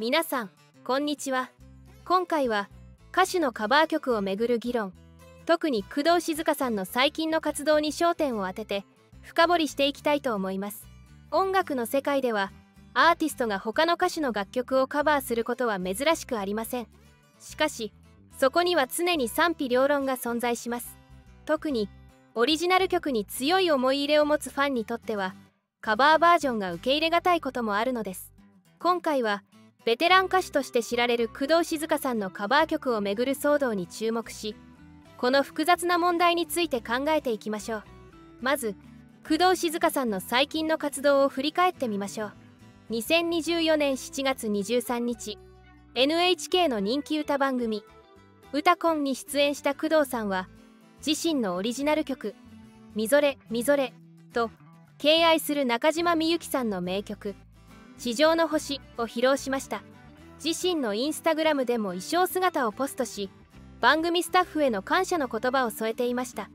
皆さんこんにちは。今回は歌手のカバー曲をめぐる議論。特に工藤静香さんの最近の活動に焦点を当てて深掘りしていきたいと思います。音楽の世界ではアーティストが他の歌手の楽曲をカバーすることは珍しくありません。しかしそこには常に賛否両論が存在します。特にオリジナル曲に強い思い入れを持つファンにとってはカバーバージョンが受け入れがたいこともあるのです。今回はベテラン歌手として知られる工藤静香さんのカバー曲をめぐる騒動に注目しこの複雑な問題について考えていきましょう。まず工藤静香さんの最近の活動を振り返ってみましょう。2024年7月23日 NHK の人気歌番組「歌コン」に出演した工藤さんは自身のオリジナル曲「みぞれみぞれ」と敬愛する中島みゆきさんの名曲「地上の星」を披露しました。自身のインスタグラムでも衣装姿をポストし番組スタッフへの感謝の言葉を添えていました。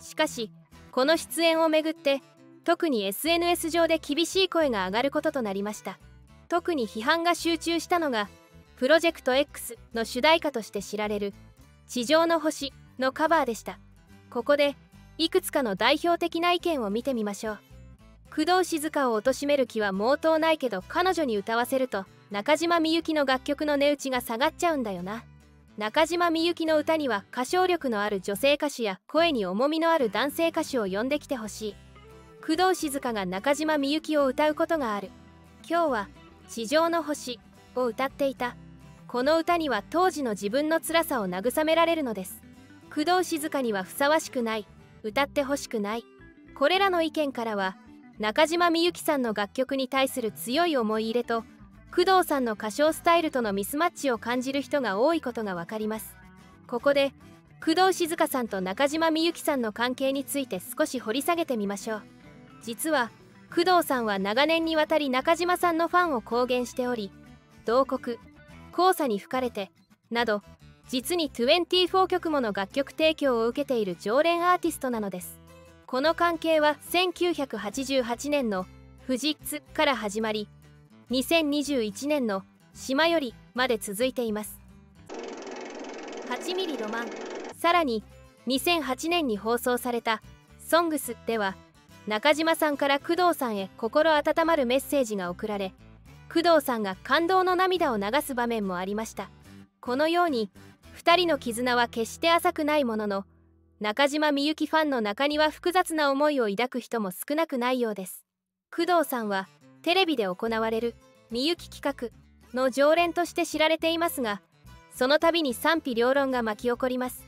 しかしこの出演をめぐって特に SNS 上で厳しい声が上がることとなりました。特に批判が集中したのがプロジェクト X の主題歌として知られる「地上の星」のカバーでした。ここでいくつかの代表的な意見を見てみましょう。工藤静香を貶める気は毛頭ないけど彼女に歌わせると中島みゆきの楽曲の値打ちが下がっちゃうんだよな。中島みゆきの歌には歌唱力のある女性歌手や声に重みのある男性歌手を呼んできてほしい。工藤静香が中島みゆきを歌うことがある。今日は「地上の星」を歌っていた。この歌には当時の自分の辛さを慰められるのです。工藤静香にはふさわしくない。歌ってほしくない。これらの意見からは中島みゆきさんの楽曲に対する強い思い入れと工藤さんの歌唱スタイルとのミスマッチを感じる人が多いことが分かります。ここで工藤静香さんと中島みゆきさんの関係について少し掘り下げてみましょう。実は工藤さんは長年にわたり中島さんのファンを公言しており同国黄砂に吹かれてなど実に24曲もの楽曲提供を受けている常連アーティストなのです。この関係は1988年の「富士津」から始まり2021年の「島より」まで続いています。8ミリロマンさらに2008年に放送された「ソングスでは中島さんから工藤さんへ心温まるメッセージが送られ工藤さんが感動の涙を流す場面もありました。このように2人の絆は決して浅くないものの中島みゆきファンの中には複雑な思いを抱く人も少なくないようです。工藤さんはテレビで行われるみゆき企画の常連として知られていますがその度に賛否両論が巻き起こります。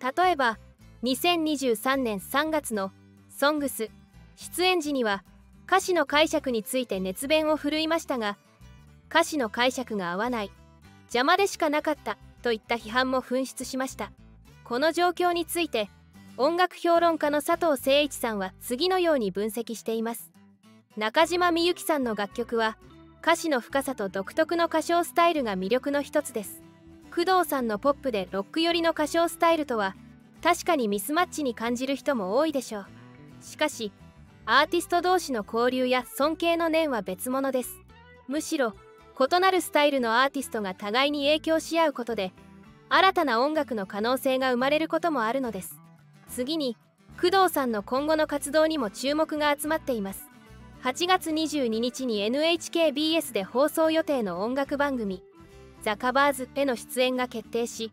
例えば2023年3月の「ソングス出演時には歌詞の解釈について熱弁を振るいましたが歌詞の解釈が合わない邪魔でしかなかったといった批判も噴出しました。この状況について音楽評論家の佐藤誠一さんは次のように分析しています。中島みゆきさんの楽曲は歌詞の深さと独特の歌唱スタイルが魅力の一つです。工藤さんのポップでロック寄りの歌唱スタイルとは確かにミスマッチに感じる人も多いでしょう。しかしアーティスト同士の交流や尊敬の念は別物です。むしろ異なるスタイルのアーティストが互いに影響し合うことで新たな音楽の可能性が生まれることもあるのです。次に工藤さんの今後の活動にも注目が集まっています。8月22日に NHKBS で放送予定の音楽番組「ザ・カバーズ」への出演が決定し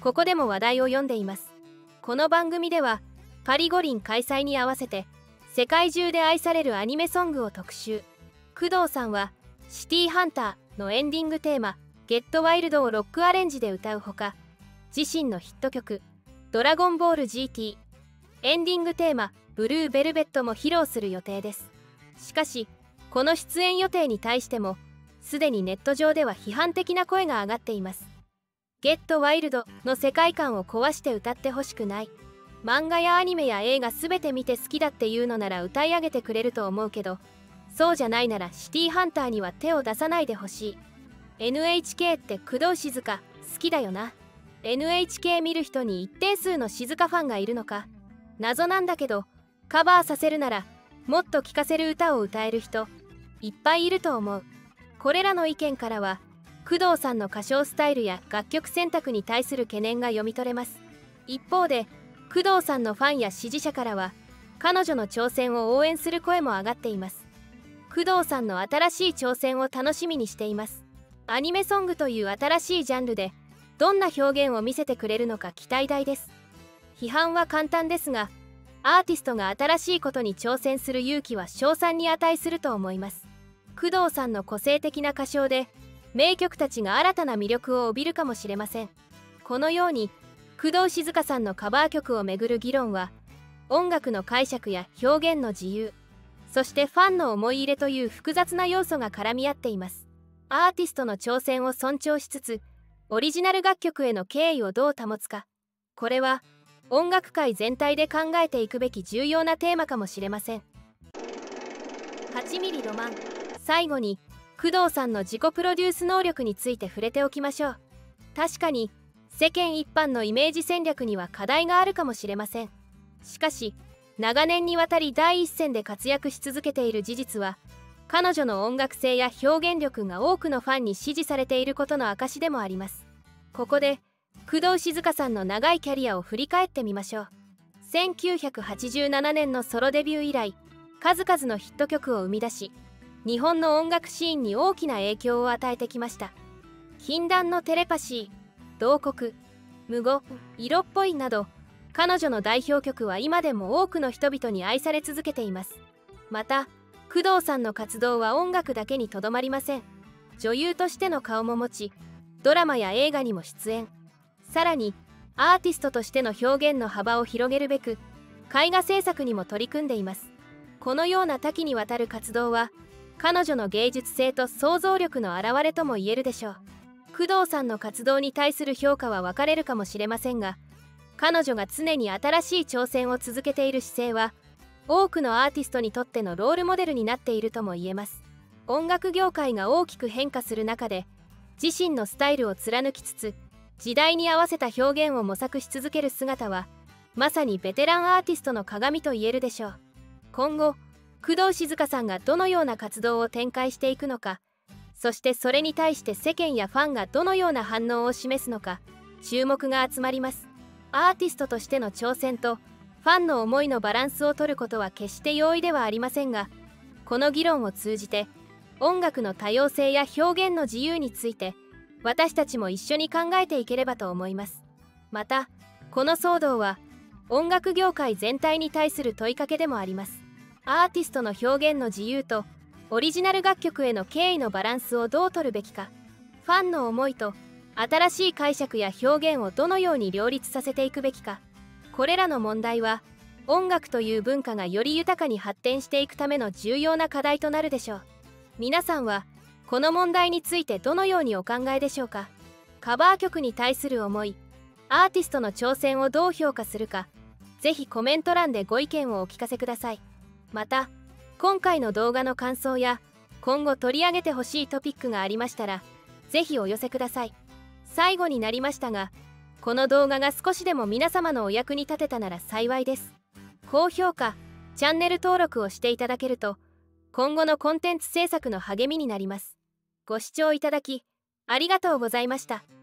ここでも話題を読んでいます。この番組ではパリ五輪開催に合わせて世界中で愛されるアニメソングを特集。工藤さんは「シティーハンター」のエンディングテーマゲットワイルドをロックアレンジで歌うほか自身のヒット曲「ドラゴンボール GT」エンディングテーマ「ブルーベルベット」も披露する予定です。しかしこの出演予定に対してもすでにネット上では批判的な声が上がっています。ゲットワイルドの世界観を壊して歌ってほしくない。漫画やアニメや映画全て見て好きだっていうのなら歌い上げてくれると思うけどそうじゃないならシティーハンターには手を出さないでほしい。NHK って工藤静香好きだよな。NHK 見る人に一定数の静香ファンがいるのか。謎なんだけどカバーさせるならもっと聴かせる歌を歌える人いっぱいいると思う。これらの意見からは工藤さんの歌唱スタイルや楽曲選択に対する懸念が読み取れます。一方で工藤さんのファンや支持者からは彼女の挑戦を応援する声も上がっています。工藤さんの新しい挑戦を楽しみにしています。アニメソングという新しいジャンルでどんな表現を見せてくれるのか期待大です。批判は簡単ですがアーティストが新しいことに挑戦する勇気は称賛に値すると思います。工藤さんの個性的な歌唱で名曲たちが新たな魅力を帯びるかもしれません。このように工藤静香さんのカバー曲をめぐる議論は音楽の解釈や表現の自由そしてファンの思い入れという複雑な要素が絡み合っています。アーティストの挑戦を尊重しつつオリジナル楽曲への敬意をどう保つか。これは音楽界全体で考えていくべき重要なテーマかもしれません。8ミリロマン。最後に工藤さんの自己プロデュース能力について触れておきましょう。確かに世間一般のイメージ戦略には課題があるかもしれません。しかし長年にわたり第一線で活躍し続けている事実は彼女の音楽性や表現力が多くのファンに支持されていることの証でもあります。ここで工藤静香さんの長いキャリアを振り返ってみましょう。1987年のソロデビュー以来数々のヒット曲を生み出し日本の音楽シーンに大きな影響を与えてきました。禁断のテレパシー慟哭無語色っぽいなど彼女の代表曲は今でも多くの人々に愛され続けています。また工藤さんの活動は音楽だけにとどまりません。女優としての顔も持ちドラマや映画にも出演。さらにアーティストとしての表現の幅を広げるべく絵画制作にも取り組んでいます。このような多岐にわたる活動は彼女の芸術性と想像力の表れとも言えるでしょう。工藤さんの活動に対する評価は分かれるかもしれませんが彼女が常に新しい挑戦を続けている姿勢は多くのアーティストにとってのロールモデルになっているとも言えます。音楽業界が大きく変化する中で自身のスタイルを貫きつつ時代に合わせた表現を模索し続ける姿はまさにベテランアーティストの鏡と言えるでしょう。今後工藤静香さんがどのような活動を展開していくのかそしてそれに対して世間やファンがどのような反応を示すのか注目が集まります。アーティストとしての挑戦とファンの思いのバランスを取ることは決して容易ではありませんがこの議論を通じて音楽の多様性や表現の自由について私たちも一緒に考えていければと思います。またこの騒動は音楽業界全体に対する問いかけでもあります。アーティストの表現の自由とオリジナル楽曲への敬意のバランスをどう取るべきかファンの思いと新しい解釈や表現をどのように両立させていくべきかこれらの問題は音楽という文化がより豊かに発展していくための重要な課題となるでしょう。皆さんはこの問題についてどのようにお考えでしょうか？カバー曲に対する思いアーティストの挑戦をどう評価するか。ぜひコメント欄でご意見をお聞かせください。また今回の動画の感想や今後取り上げてほしいトピックがありましたらぜひお寄せください。最後になりましたがこの動画が少しでも皆様のお役に立てたなら幸いです高評価チャンネル登録をしていただけると今後のコンテンツ制作の励みになりますご視聴いただきありがとうございました。